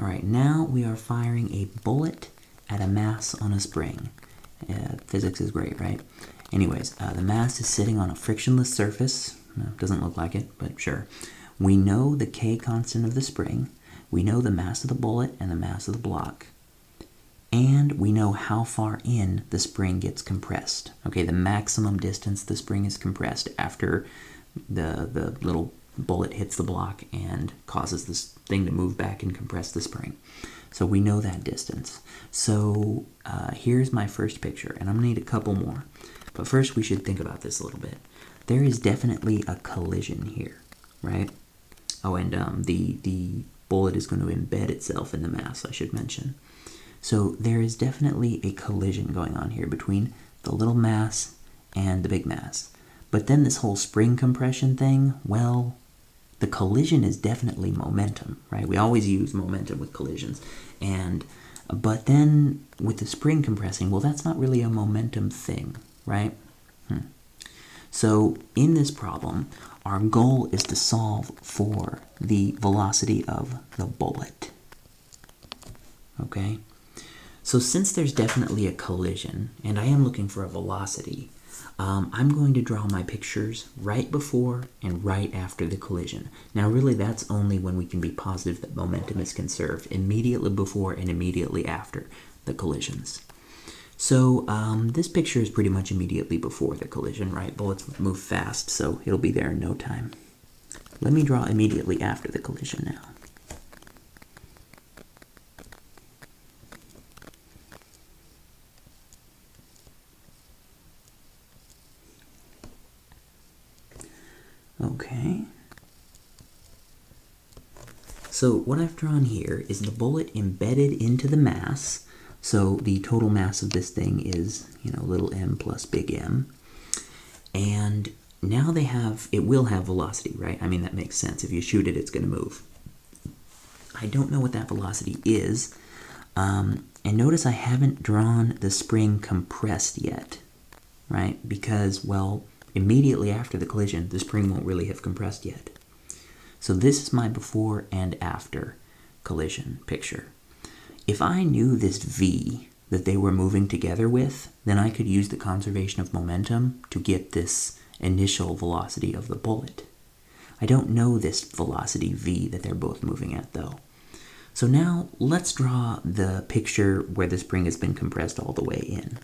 All right, now we are firing a bullet at a mass on a spring. Uh, physics is great, right? Anyways, uh, the mass is sitting on a frictionless surface. Doesn't look like it, but sure. We know the K constant of the spring. We know the mass of the bullet and the mass of the block. And we know how far in the spring gets compressed. Okay, the maximum distance the spring is compressed after the, the little bullet hits the block and causes this thing to move back and compress the spring. So we know that distance. So uh, here's my first picture, and I'm gonna need a couple more. But first we should think about this a little bit. There is definitely a collision here, right? Oh, and um, the, the bullet is going to embed itself in the mass, I should mention. So there is definitely a collision going on here between the little mass and the big mass. But then this whole spring compression thing, well, the collision is definitely momentum, right? We always use momentum with collisions. And but then with the spring compressing, well, that's not really a momentum thing, right? Hmm. So in this problem, our goal is to solve for the velocity of the bullet. Okay? So since there's definitely a collision, and I am looking for a velocity, um, I'm going to draw my pictures right before and right after the collision. Now really that's only when we can be positive that momentum is conserved, immediately before and immediately after the collisions. So um, this picture is pretty much immediately before the collision, right? Bullets move fast, so it'll be there in no time. Let me draw immediately after the collision now. Okay. So what I've drawn here is the bullet embedded into the mass. So the total mass of this thing is, you know, little m plus big M. And now they have, it will have velocity, right? I mean, that makes sense. If you shoot it, it's going to move. I don't know what that velocity is. Um, and notice I haven't drawn the spring compressed yet, right? Because, well, immediately after the collision, the spring won't really have compressed yet. So this is my before and after collision picture. If I knew this v that they were moving together with, then I could use the conservation of momentum to get this initial velocity of the bullet. I don't know this velocity v that they're both moving at though. So now let's draw the picture where the spring has been compressed all the way in.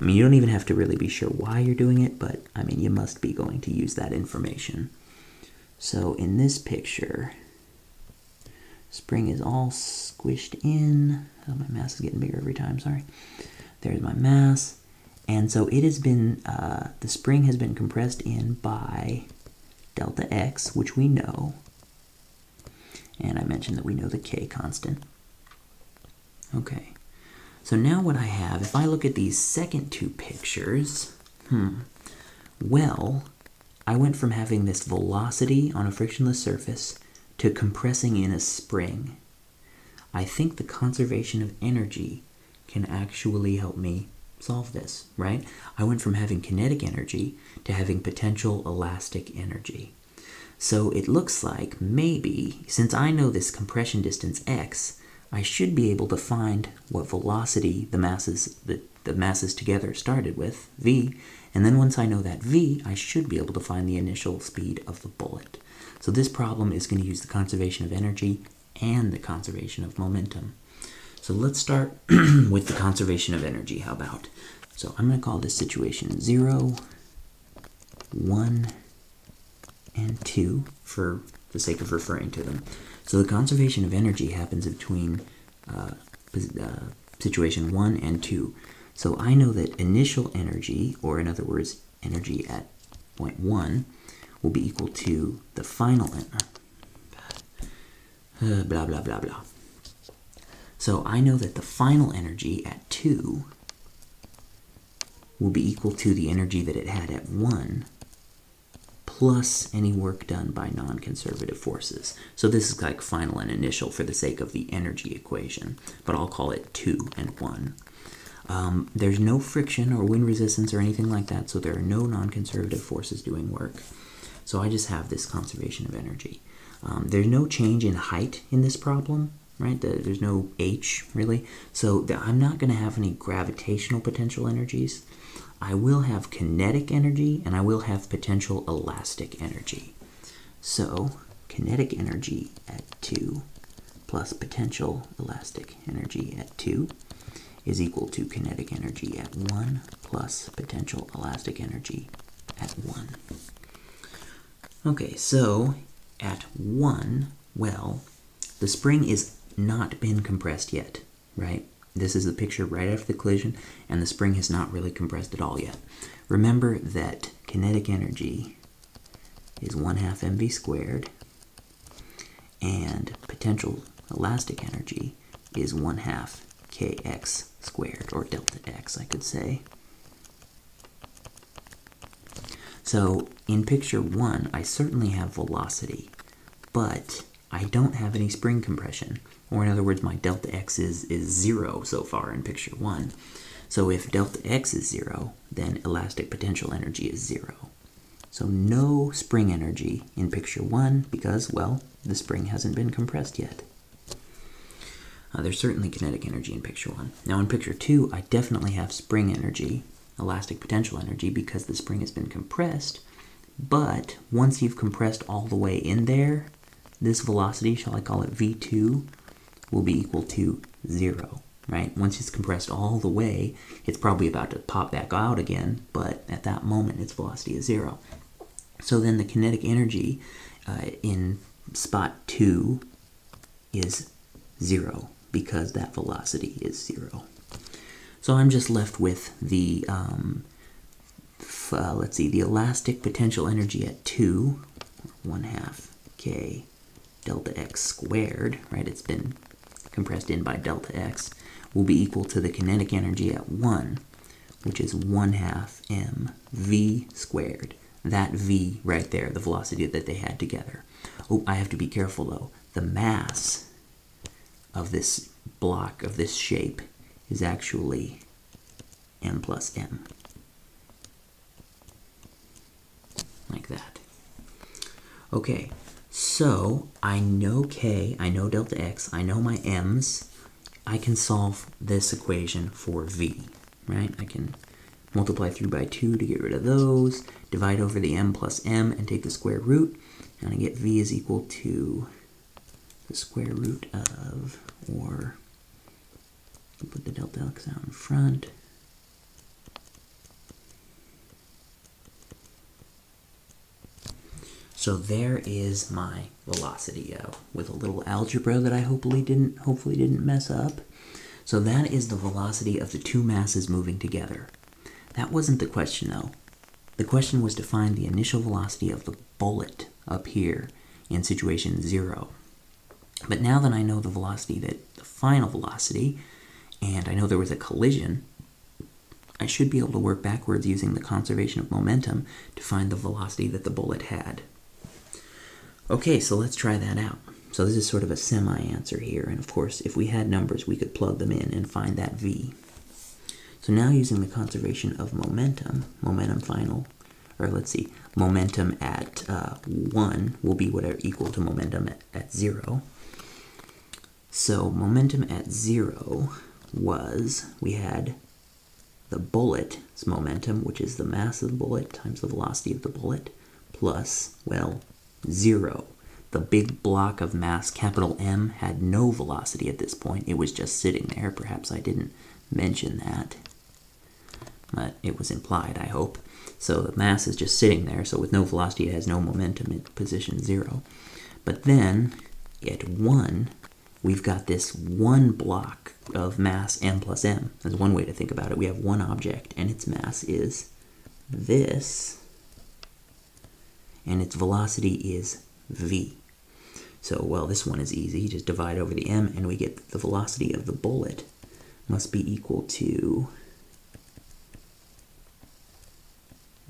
I mean, you don't even have to really be sure why you're doing it, but I mean, you must be going to use that information. So in this picture, spring is all squished in. Oh, my mass is getting bigger every time, sorry. There's my mass. And so it has been, uh, the spring has been compressed in by delta x, which we know. And I mentioned that we know the k constant. Okay. So now what I have, if I look at these second two pictures, hmm, well, I went from having this velocity on a frictionless surface to compressing in a spring. I think the conservation of energy can actually help me solve this, right? I went from having kinetic energy to having potential elastic energy. So it looks like maybe, since I know this compression distance x, I should be able to find what velocity the masses the, the masses together started with, v, and then once I know that v, I should be able to find the initial speed of the bullet. So this problem is going to use the conservation of energy and the conservation of momentum. So let's start with the conservation of energy. How about? So I'm going to call this situation 0, 1, and 2 for the sake of referring to them. So the conservation of energy happens between uh, uh, situation 1 and 2. So I know that initial energy, or in other words, energy at point 1, will be equal to the final energy. Uh, blah, blah, blah, blah. So I know that the final energy at 2 will be equal to the energy that it had at 1 plus any work done by non-conservative forces. So this is like final and initial for the sake of the energy equation, but I'll call it 2 and 1. Um, there's no friction or wind resistance or anything like that, so there are no non-conservative forces doing work. So I just have this conservation of energy. Um, there's no change in height in this problem, right? There's no h really. So I'm not going to have any gravitational potential energies. I will have kinetic energy and I will have potential elastic energy. So kinetic energy at 2 plus potential elastic energy at 2 is equal to kinetic energy at 1 plus potential elastic energy at 1. Okay, so at 1, well, the spring is not been compressed yet, right? This is the picture right after the collision, and the spring has not really compressed at all yet. Remember that kinetic energy is 1 half mv squared, and potential elastic energy is 1 half kx squared, or delta x, I could say. So in picture 1, I certainly have velocity, but I don't have any spring compression. Or in other words, my delta x is, is 0 so far in picture 1. So if delta x is 0, then elastic potential energy is 0. So no spring energy in picture 1 because, well, the spring hasn't been compressed yet. Uh, there's certainly kinetic energy in picture 1. Now in picture 2, I definitely have spring energy, elastic potential energy, because the spring has been compressed. But once you've compressed all the way in there, this velocity, shall I call it v2, will be equal to 0, right? Once it's compressed all the way, it's probably about to pop back out again, but at that moment its velocity is 0. So then the kinetic energy uh, in spot 2 is 0 because that velocity is 0. So I'm just left with the, um, uh, let's see, the elastic potential energy at 2, 1 half k delta x squared, right, it's been compressed in by delta x, will be equal to the kinetic energy at 1, which is 1 half m v squared. That v right there, the velocity that they had together. Oh, I have to be careful though. The mass of this block, of this shape, is actually m plus m. Like that. Okay, so I know k, I know delta x, I know my m's. I can solve this equation for v, right? I can multiply through by 2 to get rid of those, divide over the m plus m and take the square root, and I get v is equal to the square root of, or put the delta x out in front, So there is my velocity uh, with a little algebra that I hopefully didn't hopefully didn't mess up. So that is the velocity of the two masses moving together. That wasn't the question though. The question was to find the initial velocity of the bullet up here in situation zero. But now that I know the velocity that the final velocity, and I know there was a collision, I should be able to work backwards using the conservation of momentum to find the velocity that the bullet had. Okay, so let's try that out. So this is sort of a semi-answer here, and of course, if we had numbers, we could plug them in and find that v. So now using the conservation of momentum, momentum final, or let's see, momentum at uh, 1 will be whatever equal to momentum at, at 0. So momentum at 0 was, we had the bullet's momentum, which is the mass of the bullet times the velocity of the bullet, plus, well, zero. The big block of mass, capital M, had no velocity at this point. It was just sitting there. Perhaps I didn't mention that. But it was implied, I hope. So the mass is just sitting there, so with no velocity it has no momentum at position zero. But then, at 1, we've got this one block of mass m plus m. That's one way to think about it. We have one object, and its mass is this and its velocity is v. So, well, this one is easy. Just divide over the m, and we get the velocity of the bullet must be equal to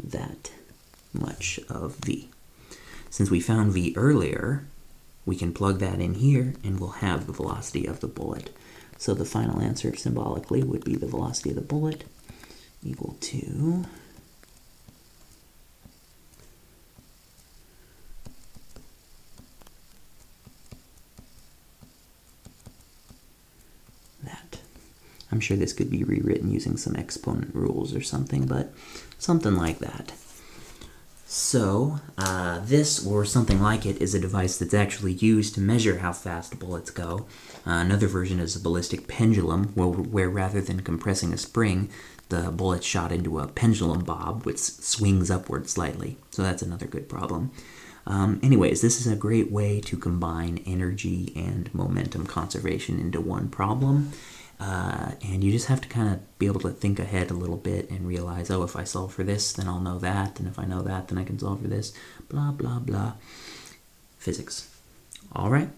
that much of v. Since we found v earlier, we can plug that in here, and we'll have the velocity of the bullet. So the final answer symbolically would be the velocity of the bullet equal to that. I'm sure this could be rewritten using some exponent rules or something, but something like that. So, uh, this or something like it is a device that's actually used to measure how fast bullets go. Uh, another version is a ballistic pendulum, where, where rather than compressing a spring, the bullet's shot into a pendulum bob, which swings upward slightly. So that's another good problem. Um, anyways, this is a great way to combine energy and momentum conservation into one problem. Uh, and you just have to kind of be able to think ahead a little bit and realize, oh, if I solve for this, then I'll know that, and if I know that, then I can solve for this, blah, blah, blah. Physics. All right.